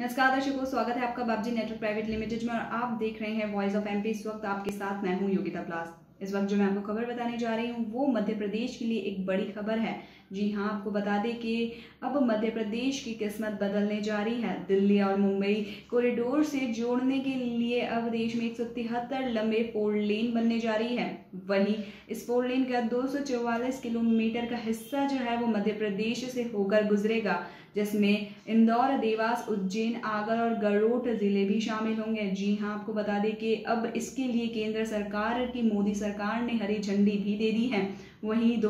नमस्कार, दर्शकों, स्वागत है आपका बाबजी नेटवर्क प्राइवेट लिमिटेड में और आप देख रहे हैं वॉइस ऑफ़ एमपी इस वक्त आपके साथ मैं हूँ योगिता प्लास इस वक्त जो मैं आपको खबर बताने जा रही हूँ, वो मध्य प्रदेश के लिए एक बड़ी खबर है। जी हाँ आपको बता दें कि अब मध्य प्रदेश की किस्मत बदलने जा रही है। दिल्ली और मुंबई कॉरिडोर से जोड़ने के लिए अब देश में एक सौ तिहत्तर लंबे फोर लेन बनने जा रही है। वहीं इस फोर लेन का दो सौ चौवालिस किलोमीटर का हिस्सा जो है वो मध्य प्रदेश से होकर गुजरेगा। जिसमें इंदौर, देवास, उज्जैन, आगर और गरोट ज़िले भी शामिल होंगे। जी हाँ आपको बता दें कि अब इसके लिए केंद्र सरकार की, मोदी सरकार ने हरी झंडी भी दे दी है। वहीं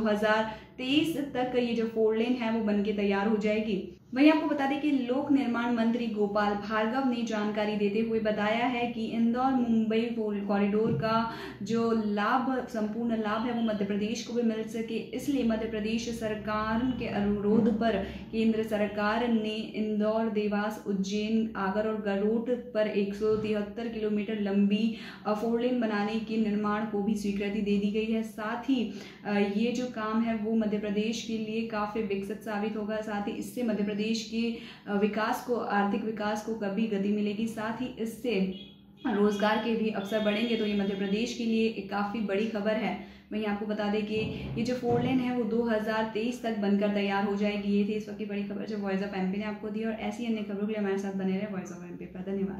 2023 तक ये जो फोर लेन है, वो बनके तैयार हो जाएगी। वहीं आपको बता दें कि लोक निर्माण मंत्री गोपाल भार्गव ने जानकारी देते हुए बताया है कि इंदौर मुंबई कॉरिडोर का जो लाभ, संपूर्ण लाभ है, वो मध्य प्रदेश को भी मिल सके। इसलिए मध्य प्रदेश सरकार के अनुरोध पर केंद्र सरकार ने इंदौर, देवास, उज्जैन, आगर और गरोट पर एक सौ तिहत्तर किलोमीटर लंबी फोर लेन बनाने के निर्माण को भी स्वीकृति दे दी गई है। साथ ही ये जो काम है, वो मध्य प्रदेश के लिए काफ़ी विकसित साबित होगा। साथ ही इससे मध्य प्रदेश के विकास को, आर्थिक विकास को कभी गति मिलेगी। साथ ही इससे रोज़गार के भी अवसर बढ़ेंगे तो ये मध्य प्रदेश के लिए एक काफ़ी बड़ी खबर है। वहीं आपको बता दें कि ये जो फोर लेन है, वो 2023 तक बनकर तैयार हो जाएगी। ये थी इस वक्त की बड़ी खबर जो वॉइस ऑफ़ एमपी ने आपको दी और ऐसी अन्य खबरों के लिए हमारे साथ बने रहे वॉइस ऑफ़ एमपी पर। धन्यवाद।